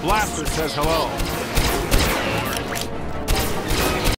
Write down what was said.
Blaster says hello.